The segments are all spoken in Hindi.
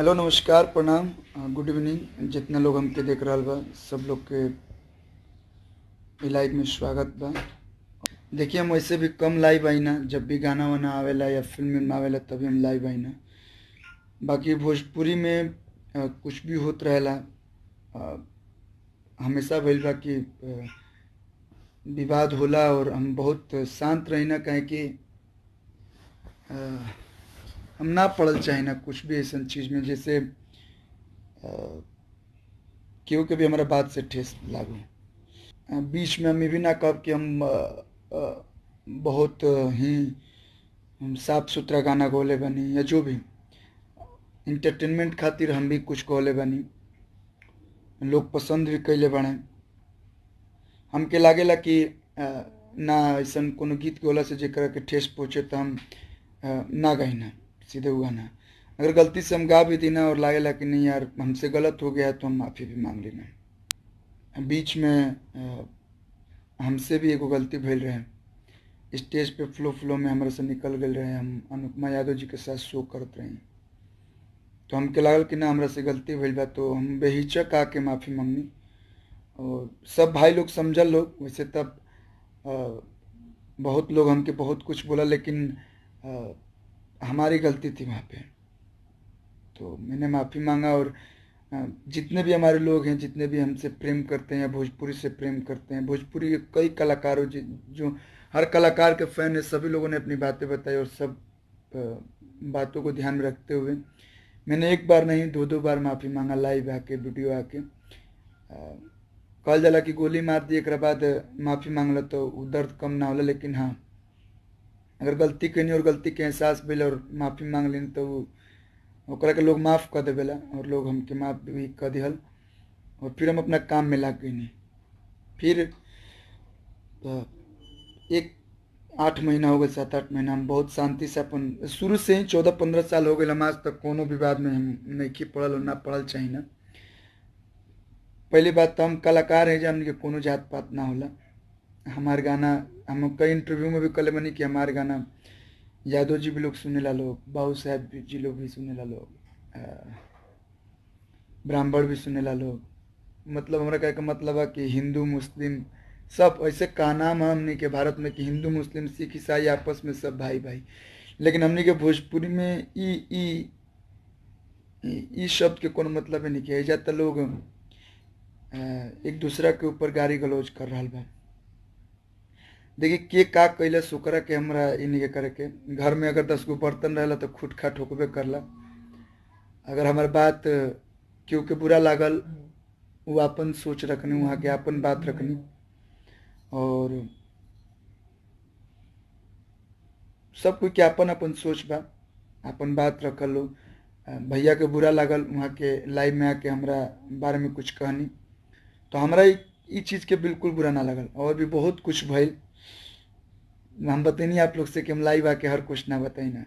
हेलो नमस्कार प्रणाम। Good evening. जितना लोग हमके देख रहा बा सब लोग के लाइव में स्वागत बा। देखिए हम वैसे भी कम लाइव आई ना। जब भी गाना वाना आवेला या फ़िल्म में आवेला तभी हम लाइव आई ना। बाकी भोजपुरी में अ, कुछ भी होत रहेला हमेशा भइल बा कि विवाद होला और हम बहुत शांत रही ना काहे कि अ, हम ना पढ़ल चाही ना कुछ भी ऐसा चीज़ में जैसे केहू के भी हमारा बात से ठेस लागू। बीच में हम ये भी ना कहब कि हम अ, अ, बहुत ही हम साफ़ सुथरा गाना गौले बनी या जो भी। इंटरटेनमेंट खातिर हम भी कुछ गौले बनी। लोग पसंद भी कैले बने। हमके लागेला कि ना ऐसा कोनो गीत गौला से जेकरा के ठेस पहुँचे तो हम ना गाई ना। सीधे हुआ ना अगर गलती से हम गा भी दी ना और लागेला कि नहीं यार हमसे गलत हो गया तो हम माफ़ी भी मांग लेना बीच में हमसे भी एगो गलती भइल रहे स्टेज पे फ्लो फ्लो में हमारे से निकल गए रहे हम अनुपमा यादव जी के साथ शो करत रही तो हमके लागल कि ना हमरा से गलती भइल बा तो हम बेहिचक आके माफ़ी मांगनी। और सब भाई लोग समझल लोग वैसे तब बहुत लोग हमके बहुत कुछ बोला लेकिन अ, हमारी गलती थी वहाँ पे। तो मैंने माफ़ी मांगा और जितने भी हमारे लोग हैं, जितने भी हमसे प्रेम करते हैं, भोजपुरी से प्रेम करते हैं, भोजपुरी के कई कलाकारों जि- हर कलाकार के फ़ैन है, सभी लोगों ने अपनी बातें बताई और सब बातों को ध्यान में रखते हुए मैंने एक बार नहीं दो दो बार माफ़ी मांगा, लाइव आके, वीडियो आके। कहल जाला कि गोली मार दी, एक बाद माफ़ी मांगला तो दर्द कम ना होला लेकिन हाँ अगर गलती कैनी और गलती के एहसास भेल और माफ़ी मांग लेनी तो ओकरा के लोग माफ़ कर देवेला और लोग हमके माफ़ भी कर दिहल। और फिर हम अपना काम में लाग गईनी। फिर अ, एक आठ महीना हो गए सात आठ महीना हम बहुत शांति से अपन शुरू से ही चौदह पंद्रह साल हो गए हम आज तक कोनो विवाद में हम नहीं पढ़ल और ना पढ़ल चाही ना पहली बात तो हम कलाकार हैं जो हमने कोनो जात पात ना होला। हमार गाना हम कई इंटरव्यू में भी कले बनी कि हमार गाना यादव जी भी लोग सुने ला लोग बाबू साहब जी लोग भी सुनेला लोग अ, ब्राह्मण भी सुने ला लोग। मतलब हमरा कहे के मतलब है कि हिंदू मुस्लिम सब ऐसे का नाम है हमने के भारत में कि हिंदू मुस्लिम सिख ईसाई आपस में सब भाई भाई। लेकिन हमने के भोजपुरी में ई शब्द के कोनो मतलब ही नहीं किया जाता लोग एक दूसरा के ऊपर गाली गलौज कर रहा बा। देखिए, के का कैले सुकरा के हमरा इ नहीं करे के, घर में अगर दस गो बर्तन रहेला तो खुट ठोकबे करला। अगर हमार बात केहू के बुरा लागल वो अपन सोच रखनी वहाँ के अपन बात रखनी। और सब कोई के अपन अपन सोच बा, अपन बात रखल। लो भैया के बुरा लागल, वहाँ के लाइव में आके हमरा बारे में कुछ कहनी। तो हमरा इ चीज़ के बिल्कुल बुरा ना लगल। और भी बहुत कुछ भइल। हम बतैनी आप लोग से कि हम लाइव आके हर कुछ ना बताई ना।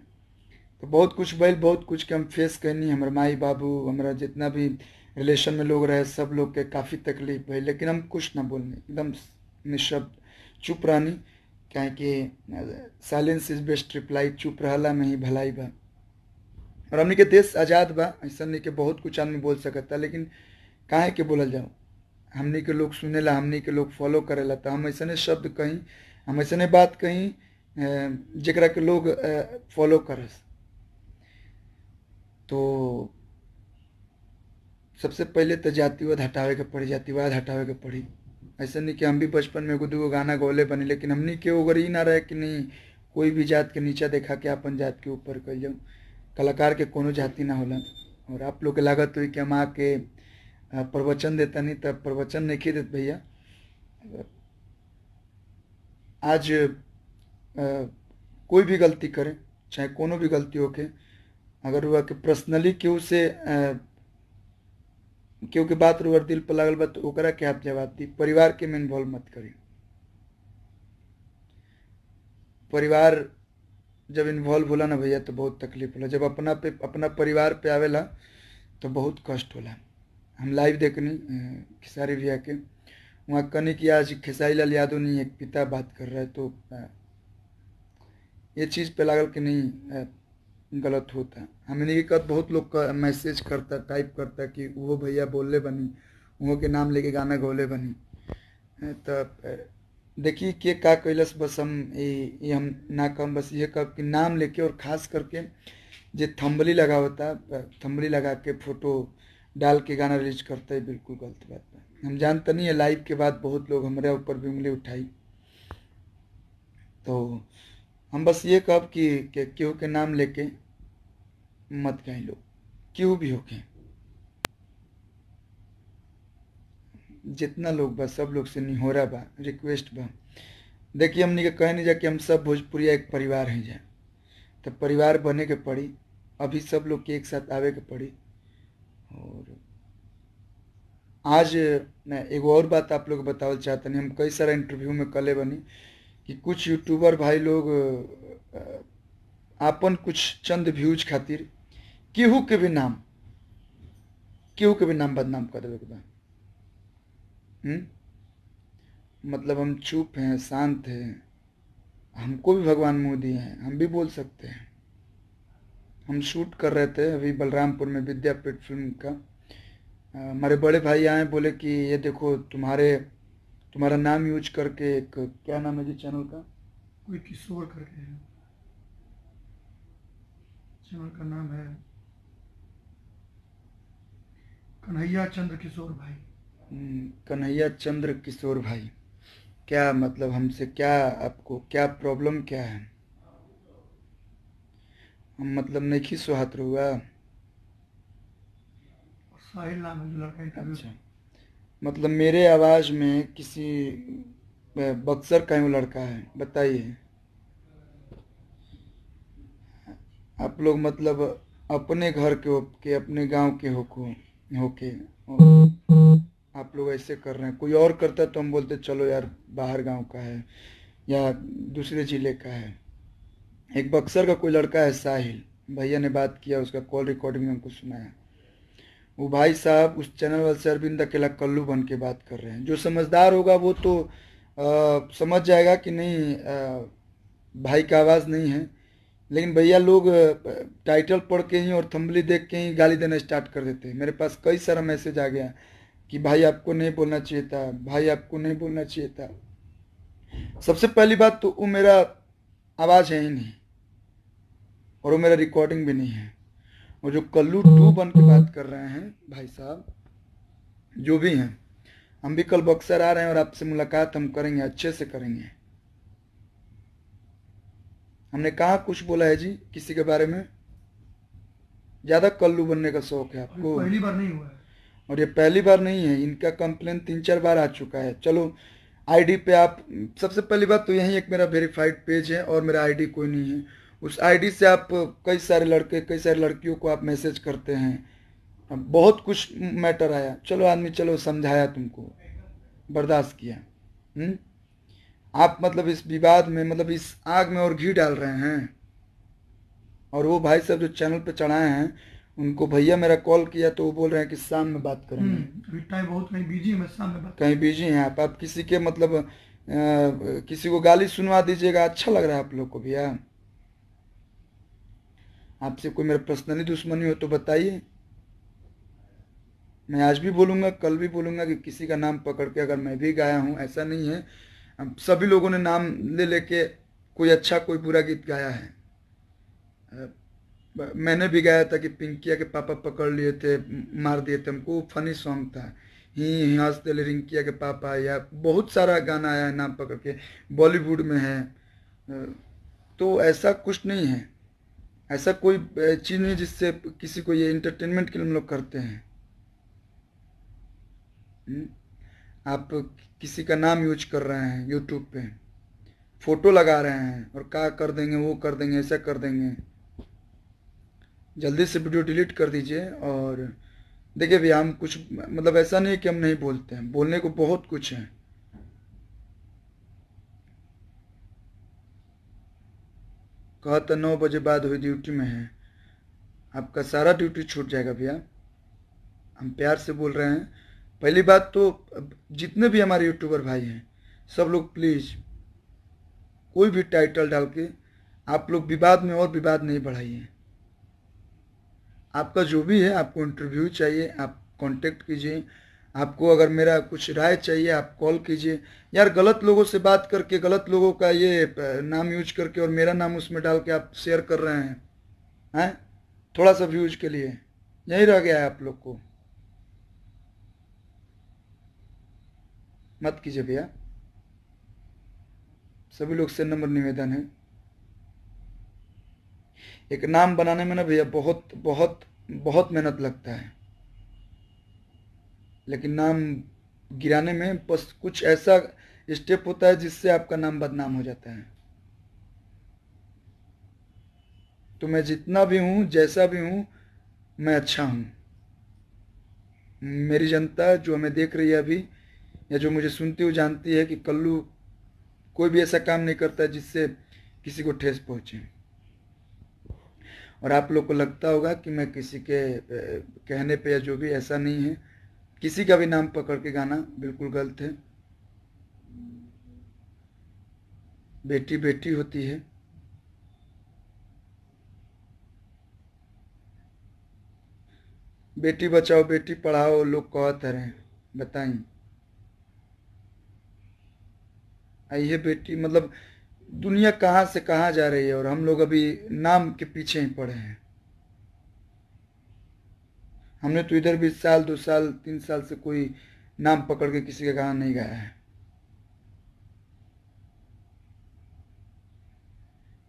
तो बहुत कुछ भइल बहुत कुछ के हम फेस कैनी हमारे माई बाबू हमरा जितना भी रिलेशन में लोग रहे, सब लोग के काफ़ी तकलीफ़ भइल लेकिन हम कुछ ना बोलनी, एकदम निशब्द चुप रहनी क्या कि साइलेंस इज़ बेस्ट रिप्लाई चुप रहला में ही भलाई बा। और हमनी के देश आज़ाद बा। ऐसा नहीं कि बहुत कुछ आदमी बोल सकता लेकिन काहे के बोलल जाओ? हमनी के लोग सुनेला, हमनी के लोग फॉलो करेला। तो हम ऐसने शब्द कहीं हम ऐसने बात कहीं जेकरा के लोग फॉलो करस तो सबसे पहले तो जातिवाद हटावे के पड़ी, जातिवाद हटावे के पड़ी। ऐसा नहीं कि हम भी बचपन में एगो दूगो गाना गौले बनी, लेकिन हमनी के ओगर ई ना रहे कि नहीं, कोई भी जात के नीचा देखा के अपन जात के ऊपर कल जाऊँ। कलाकार के कोनो जाति ना होला और आप लोग के लागत हुई कि हम आके प्रवचन देता नहीं तब प्रवचन नहीं देते भैया। आज अ, कोई भी गलती करे चाहे कोनो भी गलती होके अगर हुआ कि पर्सनली केहू से केहू के बात रुअर दिल पर लागल बा तो ओकरा के आप जवाब दी। परिवार के में इन्वॉल्व मत करी। परिवार जब इन्वॉल्व होला ना भैया तो बहुत तकलीफ़ होला। जब अपना पे अपना परिवार पे आवेला तो बहुत कष्ट होला। हम लाइव देखनी खेसारी भैया के वहाँ कनी कि आज खेसारी लाल यादव नहीं, एक पिता बात कर रहा है तो ये चीज़ पे लागल कि नहीं गलत होता। हमने ये कहत बहुत लोग का मैसेज करता, टाइप करता कि वो भैया बोलले बनी, वो के नाम लेके गाना गौले बनी। तो देखिए के का कैलस बस हम, ये हम ना कम बस ये कब कि नाम लेके और खास करके जे थम्बली लगा होता थम्बली लगा के फ़ोटो डाल के गाना रिलीज़ करता है बिल्कुल गलत बात है। हम जानते नहीं है लाइव के बाद बहुत लोग हमारे ऊपर भी उंगली उठाई। तो हम बस ये कब कि कि केहू के नाम लेके मत कहीं लोग केहू भी होके जितना लोग बा सब लोग से निहोरा बा रिक्वेस्ट बा। देखिए, हमने के नहीं जा कि हम सब भोजपुरिया एक परिवार हैं जा तो परिवार बने के पड़ी, अभी सब लोग के एक साथ आवे के पड़ी। और आज, मैं एगो और बात आप लोग बतावल चाहते नहीं हम कई सारा इंटरव्यू में कले बनी कि कुछ यूट्यूबर भाई लोग आपन कुछ चंद व्यूज़ खातिर केहू के भी नाम, केहू के भी नाम बदनाम कर देवे के बा। मतलब हम चुप हैं, शांत हैं, हमको भी भगवान मुँह दिए हैं, हम भी बोल सकते हैं। हम शूट कर रहे थे अभी बलरामपुर में विद्यापीठ फ़िल्म का। हमारे बड़े भाई आए बोले कि ये देखो तुम्हारे तुम्हारा नाम यूज़ करके एक क्या नाम है जी चैनल का? कोई किशोर करके है। चैनल का नाम है कन्हैया चंद्र किशोर भाई। कन्हैया चंद्र किशोर भाई। क्या मतलब हमसे क्या आपको क्या प्रॉब्लम क्या है? हम मतलब नहीं खी सुहात हुआ। साहिल नाम है, लड़का इंटरव्यू अच्छा। मतलब मेरे आवाज़ में किसी बक्सर का वो लड़का है, बताइए। आप लोग मतलब अपने घर के के अपने गाँव के हो होको होके आप लोग ऐसे कर रहे हैं। कोई और करता तो हम बोलते, चलो यार, बाहर गाँव का है या दूसरे ज़िले का है। एक बक्सर का कोई लड़का है, साहिल। भैया ने बात किया, उसका कॉल रिकॉर्डिंग हमको सुनाया। वो भाई साहब उस चैनल वाले से अरविंद अकेला कल्लू बन के बात कर रहे हैं। जो समझदार होगा वो तो आ, समझ जाएगा कि नहीं आ, भाई का आवाज़ नहीं है। लेकिन भैया लोग टाइटल पढ़ के ही और थम्बली देख के ही गाली देना स्टार्ट कर देते हैं। मेरे पास कई सारा मैसेज आ गया कि भाई आपको नहीं बोलना चाहिए था भाई आपको नहीं बोलना चाहिए था। सबसे पहली बात तो वो मेरा आवाज़ है ही नहीं और वो मेरा रिकॉर्डिंग भी नहीं है। और जो कल्लू टू बन के बात कर रहे हैं भाई साहब जो भी हैं हम भी कल बक्सर आ रहे हैं और आपसे मुलाकात हम करेंगे अच्छे से करेंगे। हमने कहा कुछ बोला है जी किसी के बारे में? ज़्यादा कल्लू बनने का शौक है आपको? पहली बार नहीं हुआ है। और ये पहली बार नहीं है इनका कंप्लेन तीन चार बार आ चुका है। चलो आईडी पे आप सबसे पहली बात तो यही एक मेरा वेरीफाइड पेज है और मेरा आईडी कोई नहीं है। उस आईडी से आप कई सारे लड़के कई सारी लड़कियों को आप मैसेज करते हैं। बहुत कुछ मैटर आया। चलो आदमी चलो समझाया तुमको। बर्दाश्त किया। हुँ? आप मतलब इस विवाद में मतलब इस आग में और घी डाल रहे हैं। और वो भाई साहब जो चैनल पे चढ़ाए हैं उनको भैया मेरा कॉल किया तो वो बोल रहे हैं कि शाम में बात करेंगे। बहुत कहीं बिज़ी है शाम में बात कहीं बिज़ी हैं आप। आप किसी के मतलब आ, किसी को गाली सुनवा दीजिएगा अच्छा लग रहा है आप लोग को भैया। आपसे कोई मेरा पर्सनली दुश्मनी हो तो बताइए। मैं आज भी बोलूँगा, कल भी बोलूँगा कि किसी का नाम पकड़ के अगर मैं भी गाया हूँ, ऐसा नहीं है। अब सभी लोगों ने नाम ले लेके कोई अच्छा कोई बुरा गीत गाया है। मैंने भी गाया था कि पिंकिया के पापा पकड़ लिए थे, मार दिए थे, हमको फनी सॉन्ग था। ही हंस दिल रिंकिया के पापा, या बहुत सारा गाना आया है नाम पकड़ के, बॉलीवुड में है। तो ऐसा कुछ नहीं है। ऐसा कोई चीज़ नहीं जिससे किसी को ये इंटरटेनमेंट के लिए हम लोग करते हैं। आप किसी का नाम यूज़ कर रहे हैं यूट्यूब पे, फ़ोटो लगा रहे हैं और क्या कर देंगे, वो कर देंगे, ऐसा कर देंगे। जल्दी से वीडियो डिलीट कर दीजिए और देखिए भैया, हम कुछ मतलब ऐसा नहीं है कि हम नहीं बोलते हैं। बोलने को बहुत कुछ है। कहा तो नौ बजे बाद हुई ड्यूटी में है। आपका सारा ड्यूटी छूट जाएगा भैया। हम प्यार से बोल रहे हैं। पहली बात तो जितने भी हमारे यूट्यूबर भाई हैं, सब लोग प्लीज़ कोई भी टाइटल डाल के आप लोग विवाद में और विवाद नहीं बढ़ाइए। आपका जो भी है, आपको इंटरव्यू चाहिए, आप कांटेक्ट कीजिए। आपको अगर मेरा कुछ राय चाहिए, आप कॉल कीजिए। यार, गलत लोगों से बात करके, गलत लोगों का ये नाम यूज़ करके और मेरा नाम उसमें डाल के आप शेयर कर रहे हैं हैं? थोड़ा सा व्यूज़ के लिए। यही रह गया है आप लोग को। मत कीजिए भैया। सभी लोग से नंबर निवेदन है। एक नाम बनाने में ना भैया बहुत बहुत बहुत मेहनत लगता है। लेकिन नाम गिराने में बस कुछ ऐसा स्टेप होता है जिससे आपका नाम बदनाम हो जाता है। तो मैं जितना भी हूँ, जैसा भी हूँ, मैं अच्छा हूँ। मेरी जनता जो हमें देख रही है अभी, या जो मुझे सुनती हुई जानती है कि कल्लू कोई भी ऐसा काम नहीं करता जिससे किसी को ठेस पहुँचे। और आप लोग को लगता होगा कि मैं किसी के कहने पे या जो भी ऐसा नहीं है। किसी का भी नाम पकड़ के गाना बिल्कुल गलत है। बेटी बेटी होती है। बेटी बचाओ, बेटी पढ़ाओ, लोग कहते रहे बताइए आइए बेटी मतलब दुनिया कहाँ से कहाँ जा रही है और हम लोग अभी नाम के पीछे ही पड़े हैं। हमने तो इधर भी साल, दो साल, तीन साल से कोई नाम पकड़ के किसी का गाना नहीं गाया है।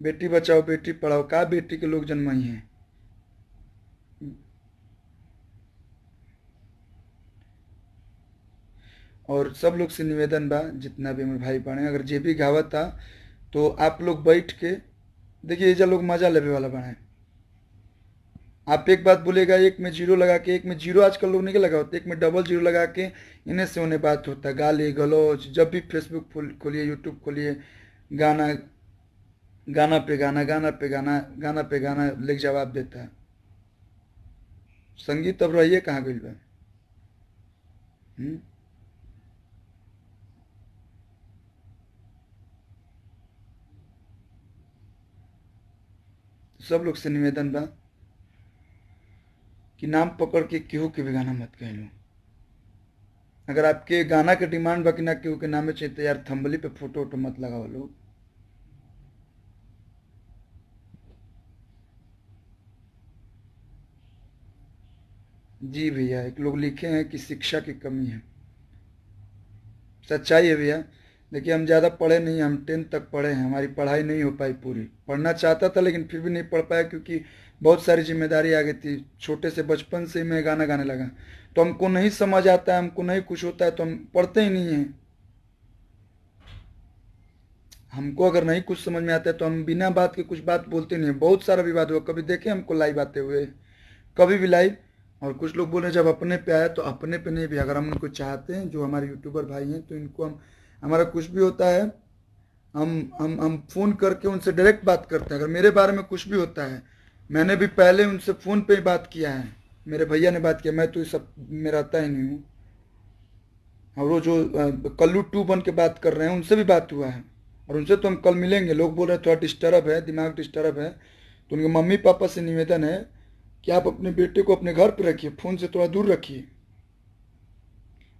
बेटी बचाओ, बेटी पढ़ाओ, का बेटी के लोग जन्म ही? हैं और सब लोग से निवेदन बा, जितना भी हमारे भाई बहन अगर जे भी गावत था तो आप लोग बैठ के, देखिए ये लोग मज़ा लेवे वाला बनाए आप एक बात बोलेगा, एक में ज़ीरो लगा के, एक में ज़ीरो आजकल लोग नहीं लगा होते एक में डबल ज़ीरो लगा के इन्हें से उन्हें बात होता है। गाली, गलौज, जब भी फेसबुक खोलिए यूट्यूब खोलिए, गाना गाना पे गाना गाना पे गाना गाना पे गाना लेके जवाब देता है। संगीत अब रहिए कहाँ गई बा सब लोग से निवेदन बा। कि नाम पकड़ के केहू के भी गाना मत कह लो अगर आपके गाना के डिमांड बा कि ना केहू के नामे चाहिए तो यार थम्बली पे फ़ोटो वोटो मत लगाओ लोग। जी भैया, एक लोग लिखे हैं कि शिक्षा की कमी है। सच्चाई है भैया देखिए, हम ज़्यादा पढ़े नहीं, हम टेंथ तक पढ़े हैं, हमारी पढ़ाई नहीं हो पाई पूरी। पढ़ना चाहता था, लेकिन फिर भी नहीं पढ़ पाया, क्योंकि बहुत सारी ज़िम्मेदारी आ गई थी। छोटे से बचपन से ही मैं गाना गाने लगा। तो हमको नहीं समझ आता है, हमको नहीं कुछ होता है तो हम पढ़ते ही नहीं हैं। हमको अगर नहीं कुछ समझ में आता है तो हम बिना बात के कुछ बात बोलते नहीं बहुत सारा विवाद हुआ। कभी देखे हमको लाइव आते हुए? कभी भी लाइव। और कुछ लोग बोले, जब अपने पे आए तो अपने पे नहीं भी। अगर हम उनको चाहते हैं, जो हमारे यूट्यूबर भाई हैं तो इनको हम हमारा कुछ भी होता है, हम हम हम फ़ोन करके उनसे डायरेक्ट बात करते हैं। अगर मेरे बारे में कुछ भी होता है, मैंने भी पहले उनसे फ़ोन पे ही बात किया है। मेरे भैया ने बात किया, मैं तो सब में रहता ही नहीं हूँ। और वो जो कल्लू टू बन के बात कर रहे हैं, उनसे भी बात हुआ है। और उनसे तो हम कल मिलेंगे। लोग बोल रहे हैं, थोड़ा डिस्टर्ब है, दिमाग डिस्टर्ब है। तो उनके मम्मी पापा से निवेदन है कि आप अपने बेटे को अपने घर पर रखिए, फ़ोन से थोड़ा दूर रखिए।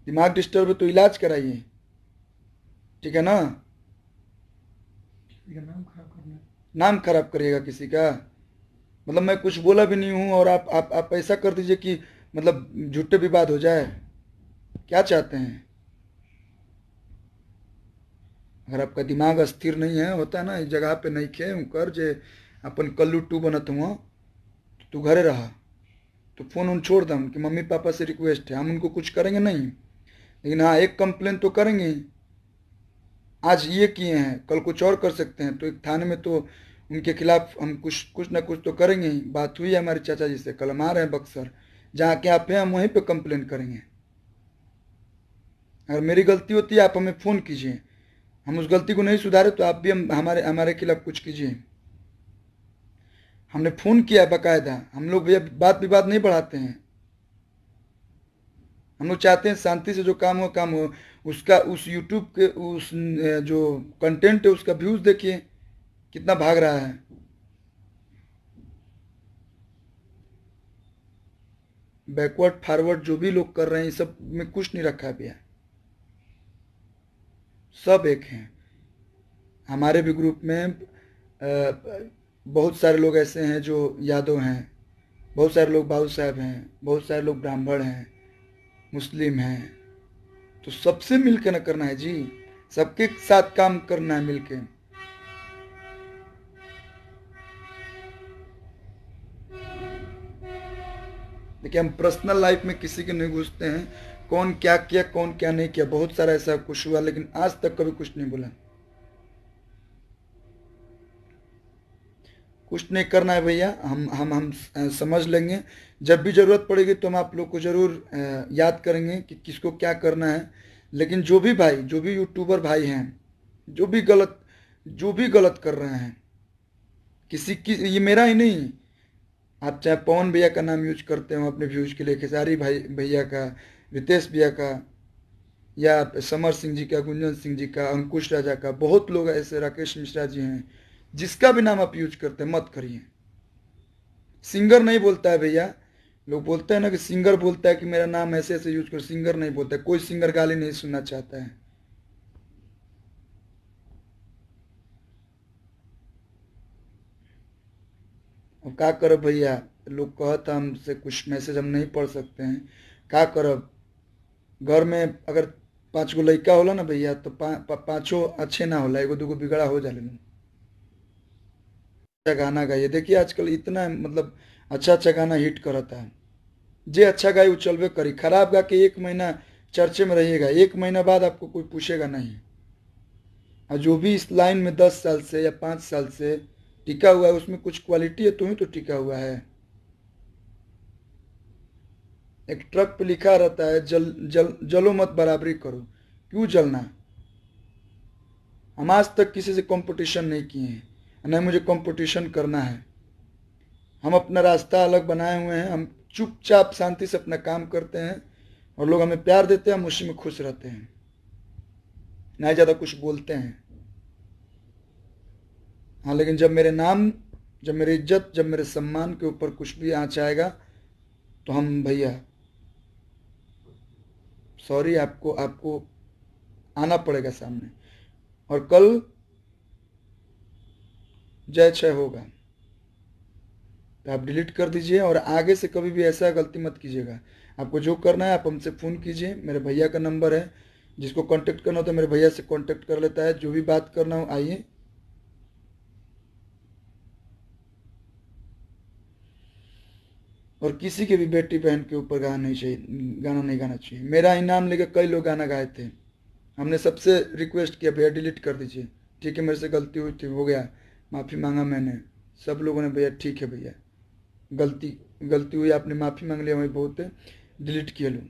दिमाग डिस्टर्ब है तो इलाज कराइए। ठीक है ना? नाम खराब करना नाम खराब करिएगा किसी का। मतलब मैं कुछ बोला भी नहीं हूँ और आप आप आप ऐसा कर दीजिए कि मतलब झूठे विवाद हो जाए। क्या चाहते हैं? अगर आपका दिमाग अस्थिर नहीं है होता है ना इस जगह पे नहीं खे कर जे अपन कल्लू टू बनत हुआ तो तू घरे रहा। तो फ़ोन उन छोड़ दम कि मम्मी पापा से रिक्वेस्ट है। हम उनको कुछ करेंगे नहीं। लेकिन हाँ एक कंप्लेन तो करेंगे ही। आज ये किए हैं, कल कुछ और कर सकते हैं। तो एक थाने में तो उनके खिलाफ हम कुछ कुछ ना कुछ तो करेंगे ही। बात हुई है हमारे चाचा जी से, कल हम आ रहे हैं बक्सर, जहाँ के आप हैं, हम वहीं पे कंप्लेन करेंगे। अगर मेरी गलती होती है, आप हमें फ़ोन कीजिए। हम उस गलती को नहीं सुधारे तो आप भी हम, हमारे हमारे खिलाफ कुछ कीजिए। हमने फ़ोन किया बाकायदा। हम लोग भैया बात विवाद नहीं बढ़ाते हैं। हम लोग चाहते हैं शांति से जो काम हो काम हो। उसका, उस यूट्यूब के, उस जो कंटेंट है, उसका व्यूज़ देखिए, कितना भाग रहा है। बैकवर्ड फॉरवर्ड जो भी लोग कर रहे हैं, ये सब में कुछ नहीं रखा भैया सब एक हैं। हमारे भी ग्रुप में बहुत सारे लोग ऐसे हैं जो यादव हैं। बहुत सारे लोग बाबू साहब हैं, बहुत सारे लोग ब्राह्मण हैं, मुस्लिम हैं। तो सबसे मिलकर ना करना है, जी। सबके साथ काम करना है मिलकर देखिए, हम पर्सनल लाइफ में किसी के नहीं घुसते हैं। कौन क्या किया, कौन क्या नहीं किया, बहुत सारा ऐसा कुछ हुआ, लेकिन आज तक कभी कुछ नहीं बोला। कुछ नहीं करना है भैया, हम हम हम समझ लेंगे। जब भी ज़रूरत पड़ेगी तो हम आप लोग को ज़रूर याद करेंगे कि किसको क्या करना है। लेकिन जो भी भाई, जो भी यूट्यूबर भाई हैं, जो भी गलत, जो भी गलत कर रहे हैं, किसी की, ये मेरा ही नहीं। आप चाहे पवन भैया का नाम यूज़ करते हो अपने व्यूज़ के लिए, खेसारी भाई, भैया का, रितेश भैया का, या समर सिंह जी का, गुंजन सिंह जी का, अंकुश राजा का, बहुत लोग ऐसे राकेश मिश्रा जी हैं जिसका भी नाम आप यूज़ करते हैं मत करिए। सिंगर नहीं बोलता है भैया। लोग बोलते हैं ना कि सिंगर बोलता है कि मेरा नाम ऐसे ऐसे यूज़ कर सिंगर नहीं बोलता है। कोई सिंगर गाली नहीं सुनना चाहता है। अब का करब भैया? लोग कहत हमसे कुछ मैसेज हम नहीं पढ़ सकते हैं। का करब? घर में अगर पाँच गो लड़का होला ना भैया तो पा, पा, पाँचों अच्छे ना होला एगो दूगो बिगड़ा हो जाले। अच्छा गाना गाइए। देखिए, आजकल इतना मतलब अच्छा अच्छा गाना हिट करता है। जे अच्छा गाए वो चलबे करी, खराब गा के एक महीना चर्चे में रहिएगा, एक महीना बाद आपको कोई पूछेगा नहीं। और जो भी इस लाइन में दस साल से या पाँच साल से टिका हुआ है, उसमें कुछ क्वालिटी है तो ही तो टिका हुआ है। एक ट्रक पे लिखा रहता है, जल जल, जलो मत बराबरी करो। क्यों जलना? हम आज तक किसी से कंपटीशन नहीं किए हैं। नहीं, मुझे कंपटीशन करना है। हम अपना रास्ता अलग बनाए हुए हैं, हम चुपचाप शांति से अपना काम करते हैं और लोग हमें प्यार देते हैं, हम उसी में खुश रहते हैं। ना ज़्यादा कुछ बोलते हैं। हाँ लेकिन जब मेरे नाम, जब मेरी इज़्ज़त, जब मेरे सम्मान के ऊपर कुछ भी आँच आएगा तो हम भैया सॉरी आपको आपको आना पड़ेगा सामने। और कल जय क्षय होगा। तो आप डिलीट कर दीजिए और आगे से कभी भी ऐसा गलती मत कीजिएगा। आपको जो करना है, आप हमसे फ़ोन कीजिए। मेरे भैया का नंबर है। जिसको कांटेक्ट करना हो तो मेरे भैया से कांटेक्ट कर लेता है। जो भी बात करना हो, आइए। और किसी के भी बेटी बहन के ऊपर गाना नहीं चाहिए, गाना नहीं गाना चाहिए। मेरा इनाम लेकर कई लोग गाना गाए थे। हमने सबसे रिक्वेस्ट किया, भैया डिलीट कर दीजिए। ठीक है, मेरे से गलती हुई थी, हो गया। माफ़ी मांगा मैंने। सब लोगों ने, भैया, ठीक है भैया। गलती गलती हुई, आपने माफ़ी मांग लिया वही बहुत डिलीट किए लो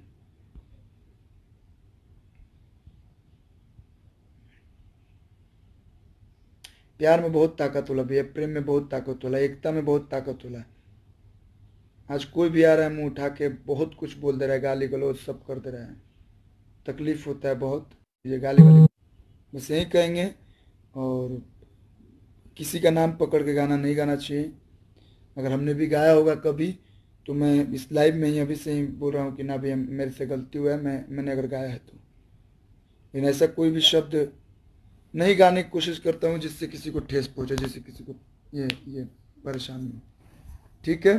प्यार में बहुत ताकत होला भैया, प्रेम में बहुत ताकत होला, एकता में बहुत ताकत होला। आज कोई भी आ रहा है, मुँह उठा के बहुत कुछ बोल दे रहा है गाली गलौज सब कर दे रहा। है तकलीफ़ होता है बहुत, ये गाली वाली बस यही कहेंगे और किसी का नाम पकड़ के गाना नहीं गाना चाहिए। अगर हमने भी गाया होगा कभी तो मैं इस लाइव में ही अभी से ही बोल रहा हूँ कि ना भैया मेरे से गलती हुआ है मैं मैंने अगर गाया है तो। लेकिन ऐसा कोई भी शब्द नहीं गाने की कोशिश करता हूँ जिससे किसी को ठेस पहुँचे जिससे किसी को ये ये परेशानी हो। ठीक है?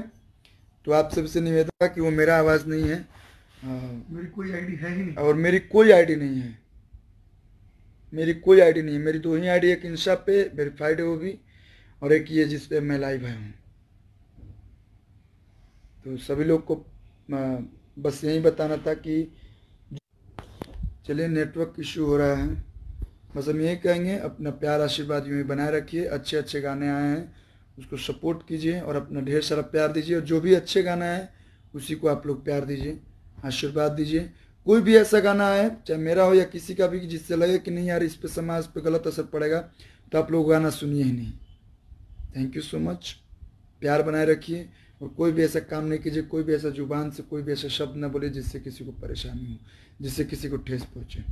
तो आप सबसे निवेदन कि वो मेरा आवाज़ नहीं है। आ, मेरी कोई आईडी है ही नहीं। और मेरी कोई आईडी नहीं है। मेरी कोई आईडी नहीं है। मेरी दो ही आईडी एक इंस्टा पे वेरीफाइड है वो भी और एक ये जिस पे मैं लाइव आया हूँ। तो सभी लोग को बस यही बताना था कि चलिए नेटवर्क इशू हो रहा है। बस हम यही कहेंगे, अपना प्यार आशीर्वाद यूँ ही बनाए रखिए, अच्छे अच्छे गाने आए हैं, उसको सपोर्ट कीजिए और अपना ढेर सारा प्यार दीजिए, और जो भी अच्छे गाना है, उसी को आप लोग प्यार दीजिए, आशीर्वाद दीजिए। कोई भी ऐसा गाना है चाहे मेरा हो या किसी का भी जिससे लगे कि नहीं यार, इस पे समाज पे गलत असर पड़ेगा तो आप लोग गाना सुनिए ही नहीं। थैंक यू सो मच प्यार बनाए रखिए, और कोई भी ऐसा काम नहीं कीजिए, कोई भी ऐसा ज़ुबान से कोई भी ऐसा शब्द ना बोले जिससे किसी को परेशानी हो, जिससे किसी को ठेस पहुँचे।